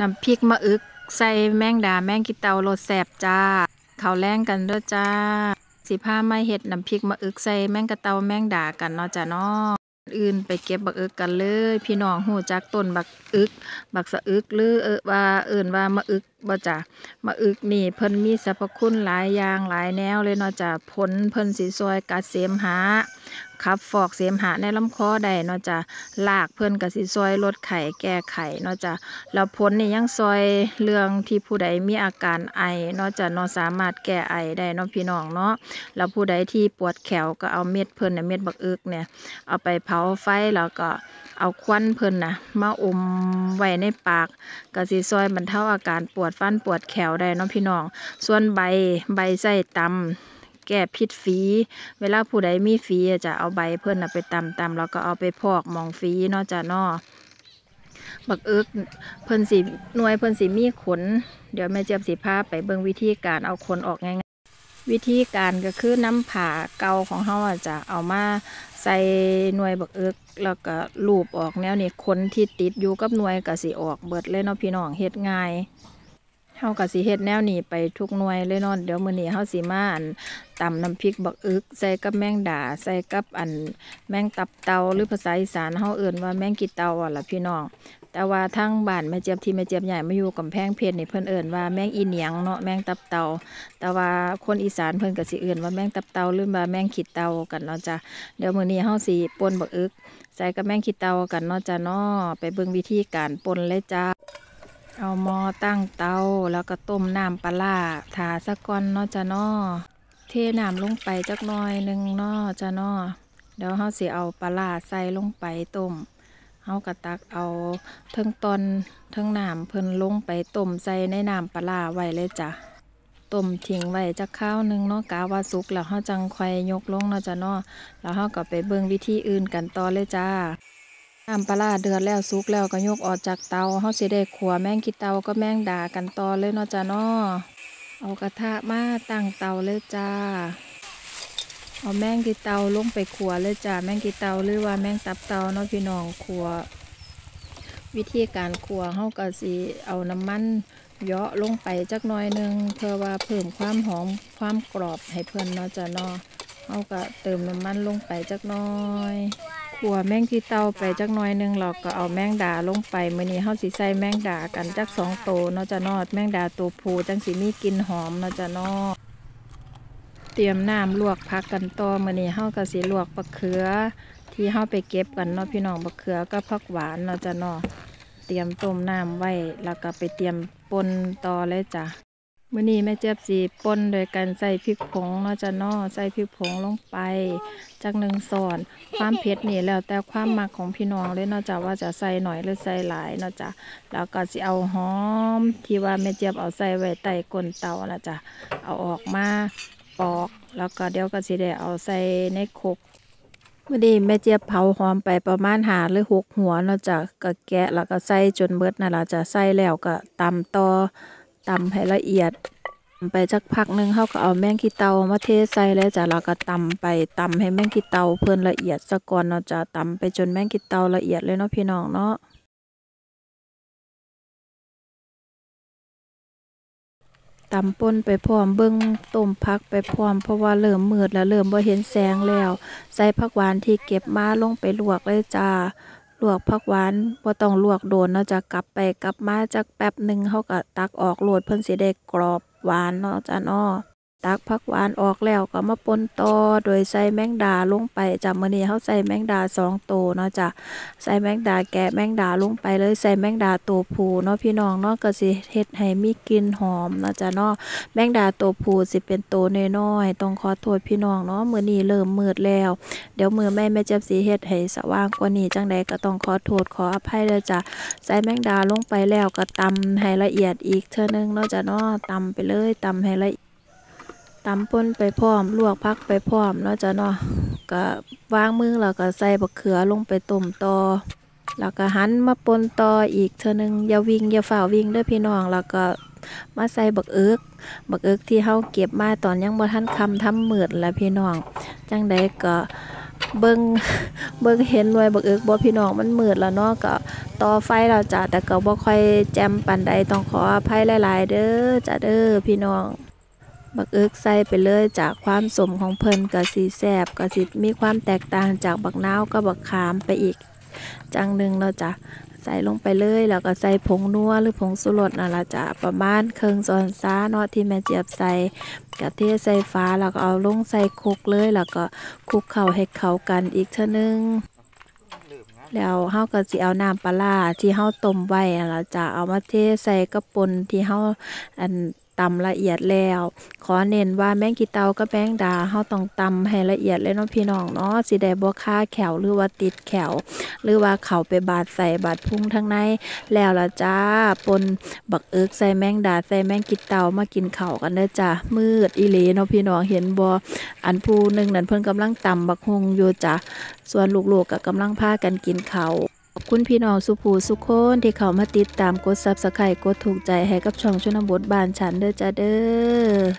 น้ำพริกมะอึก ใส่แมงดาแมงกิเตารสแซ่บจ้าเขาแรงกันเด้อจ้า สิพาไมาเฮ็ดน้ำพริกมะอึกใส่แมงกะเตาแมงดากันเนาะจ้ะเนาะอื่นไปเก็บบักอึกกันเลย พี่น้องฮู้จักต้นบักอึก บักสะอึกหรือเออว่าเอิ้นว่ามะอึกบ่จ้ะมะอึกนี่เพิ่นมีสรรพคุณหลายอย่างหลายแนวเลยเนาะจ้ะผลเพิ่นสิช่วยกัดเสมหะ ขับฟอกเสมหะในลำคอได้เนาะจ้ะรากเพิ่นกสิช่วยลดไข้แก้ไขเนาะจ้ะแล้วผลนี่ยังช่วยเรื่องที่ผู้ใดมีอาการไอเนาะจ้ะเนาะสามารถแก้ไอได้เนาะพี่น้องเนาะแล้วผู้ใดที่ปวดแขวก็เอาเม็ดเพิ่นน่ะเม็ดบักอึกเนี่ยเอาไปเผาไฟแล้วก็เอาควันเพิ่นนะมาอมไว้ในปากก็สิช่วยบรรเทาอาการปวดฟันปวดแขวได้เนาะพี่น้อง ส่วนใบใบใส่ตำ แก้พิษฝีเวลาผู้ใดมีฝีจะเอาใบเพิ่นน่ะไปตำตำแล้วก็เอาไปพอกมองฝีนาะจ้ะเนาะบักเอิกเพิ่นสิหน่วยเพิ่นสิมีขน เดี๋ยวแม่เจี๊ยบสิพาไปเบิ่งวิธีการเอาขนออกง่ายๆวิธีการก็คือน้ำผ่าเกาของเฮาจะเอามาใส่หน่วยบักเอิกแล้วก็ลูบออกแนวนี้คนที่ติดอยู่กับหน่วยก็สิออกเบิดเลยเนาะพี่น้องเฮ็ดง่าย เฮาก็สิเฮ็ดแนวนี้ไปทุกหน่วยเลยเนาะเดี๋ยวมื้อนี้เฮาสิมาอันตำน้ำพริกบักอึก ใส่กับแมงดาใส่กับอันแมงตับเตาหรือภาษาอีสานเฮาเอิ้นว่าแมงกีเตาอะล่ะพี่น้อง แต่ว่าทางบ้านแม่เจี๊ยบที่แม่เจี๊ยบใหญ่มาอยู่กำแพงเพชรนี่เพิ่นเอิ้นว่าแมงอีเหนียงเนาะแมงตับเตา แต่ว่าคนอีสานเพิ่นก็สิเอื่นว่าแมงตับเตาหรือว่าแมงขีดเตากันเนาะจ้ะเดี๋ยวมื้อนี้เฮาสิป่นบักอึก ใส่กับแมงขีดเตากันเนาะจ้ะเนาะไปเบิ่งวิธีการป่นเลยจ้า เอาหม้อตั้งเตาแล้วก็ต้มน้ำปลาร้าถาซะก่อนเนาะจ้ะนาะเทน้ำลงไปจักน่อยหนึ่งนาะจ้ะนาะเดี๋ยวเฮาสิเอาปลาร้าใส่ลงไปต้มเฮาก็ตักเอาเทั้งตอนเทั้งน้ำเพิ่นลงไปต้มใส่ในน้ำปลาร้าไว้เลยจ้ะต้มทิ้งไว้จักข้าวหนึงเนาะกาว่าสุกแล้วเฮาจังค่อยยกลงเนาะจ้ะนาะแล้วเฮาก็ไปเบิ่งวิธีอื่นกันต่อเลยจ้า น้ำปลาเดือดแล้วสุกแล้วก็ยกออกจากเตาเฮาสิได้ขัวแมงกีเตาก็แมงด่ากันต่อเลยเนาะจ้ะเนาะเอากระทะมาตั้งเตาเลยจ้า เอาแมงกีเตาลงไปขัวเลยจ้าแมงกีเตาหรือว่าแมงตับเตาเนาะพี่น้องขัว วิธีการขัวเฮาก็สิเอาน้ำมันเยาะลงไปจักหน่อยหนึงเพื่อว่าเพิ่มความหอมความกรอบให้เพิ่นเนาะจ้ะเนาะเฮาก็เติมน้ำมันลงไปจักหน่อย ขัวแมงกีเตาไปจักหน่อยหนึงเราก็เอาแมงดาลงไปมื้อนี้เฮาสิใส่แมงดากันจักสองโตวเนาะจ้ะนาะแมงดาตัวผู้จังสิมีกลิ่นหอมเนาะจ้ะนาะเตรียมน้ำลวกผักกันต่อมื้อนี้เฮาก็สิลวกบักเขือ ที่เฮาไปเก็บกันเนาะพี่น้องบักเขือกับผักหวานเนาะจ้ะนาะเตรียมต้มน้ำไว้แล้วก็ไปเตรียมป่นต่อเลยจ้ะ มื้อนี้แม่เจี๊ยบสิป่นโดยการใส่พริกผงเนาะจ้ะเนาะใส่พริกผงลงไปจักหนึ่งส่วนความเผ็ดนี่แล้วแต่ความมักของพี่น้องเลยเนาะจ้ะว่าจะใส่หน่อยหรือใส่หลายเนาะจ้ะแล้วก็สิเอาหอม ที่ว่าแม่เจี๊ยบเอาใส่ไว้ใต้ก้นเตานะจ้ะเอาออกมาปอก แล้วก็เดี๋ยวก็สิได้เอาใส่ในคกมื่อนี้แม่เจี๊ยบเผาหอมไปประมาณหาหรือหกหัวเนาะจ้ะก็แกะแล้วก็ใส่จนเบิดนั่นละจ้ะใส่แล้วก็ตำต่อ ตำให้ละเอียดไปจักพักหนึงเฮาก็เอาแมงขี้เตามาเทใส่แล้วจ้ะแล้วก็ตำไปตำให้แมงขี้เตาเพิ่นละเอียดซะก่อนเนาะจ้ะตำไปจนแมงขี้เตาละเอียดเลยเนาะพี่น้องเนาะตำป่นไปพร้อมเบิ่งต้มผักไปพร้อมเพราะว่าเริ่มมืดแล้วเริ่มบ่เห็นแสงแล้ว ใส่ผักหวานที่เก็บมาลงไปลวกเลยจ้า ลวกผักหวานบ่ต้องลวกโดนเนาะจะกลับไปกลับมาจากแป๊บหนึ่งเขาก็ตักออกโลดเพิ่นสิได้กรอบหวานเนาะจ้ะเนาะ ตักผักหวานออกแล้วก็มาปนต่อโดยใส่แมงดาลงไปจ้ะมื้อนี้เฮาใส่แมงดาสองโตวเนาะจ้ะใส่แมงดาแกะแมงดาลงไปเลยใส่แมงดาตัวผู้เนาะพี่น้องเนาะก็สิเฮ็ดให้มีกลิ่นหอมเนาะจ้ะเนาะแมงดาตัวผู้สิเป็นตัวน้อยๆต้องขอโทษพี่น้องเนาะมื้อนี้เริ่มมืดแล้ว เดี๋ยวมื้อแม่แม่เจ็บสิเฮ็ดให้สว่างกว่านี้จังใดก็ต้องขอโทษขออภัยเด้อจ้ะใส่แมงดาลงไปแล้วก็ตำให้ละเอียดอีกเทื่อนึงเนาะจ้ะเนาะตำไปเลยตำให้ละ ตำป่นไปพร้อม ลวกผักไปพร้อมเนาะจ้ะเนาะก็วางมือแล้วก็ใส่บักเขือลงไปต้มต่อแล้วก็หันมาปนต่ออีกเทื่นึงอย่าวิ่งอย่าฝ่าวิ่งเด้อพี่น้องแล้วก็มาใส่บักเอิกบักเอิกที่เฮาเก็บมาตอนยังบ่ทันคำทำมืดแหละพี่น้องจังใดก็เบิ่งเบิ่งเห็นหน่วยบักเอิกบ่พี่น้องมันมืดแล้วเนาะก็ต่อไฟแล้วจ้ะแต่ก็บ่ค่อยแจมปานใดต้องขออภัยหลาย ๆ เด้อจ้ะเด้อพี่น้อง บักเอิกใส่ไปเลยจากความสมของเพิ่นก็สิแซบก็สิมีความแตกต่างจากบักนาวกับบักขามไปอีก จังหนึ่งเนาจะใส่ลงไปเลยแล้วก็ใส่ผงนัวหรือผงสุรสนั่นล่ะจ้ะประมาณครึ่งช้อนซ้าเนาะที่แม่เจี๊ยบใส่กะเทใส่ฟ้าแล้วก็เอาลงใส่คลุกเลยแล้วก็คลุกเข้าให้เข้ากันอีกเท่านึงแล้วเฮาก็สิเอาน้ำปลาที่เฮาต้มไว้นั่นล่ะจ้ะเอามาเทใส่กระปุนที่เฮาอัน ตำละเอียดแล้ว ขอเน้นว่าแมงกีเตากับแมงดาเฮาต้องตำให้ละเอียดเลยเนาะพี่น้องเนาะสิได้บ่ค่าแขวหรือว่าติดแขวหรือว่าเขาไปบาดใส่บาดพุ่งทั้งในแล้วละจ้าป่นบักอึกใส่แมงดาใส่แมงกีเตามากินเข้ากันเด้อจ้ามืดอีหลีเนาะพี่น้องเห็นบ่อันผู้หนึ่งนั่นเพิ่นกำลังตำบักฮงอยู่จ้ะส่วนลูกๆก็กำลังพากันกินข้าว ขอบคุณพี่น้องสุผู้สุคนที่เข้ามาติดตามกด subscribe กดถูกใจให้กับช่องชนบทบ้านฉันเด้อจ้าเด้อ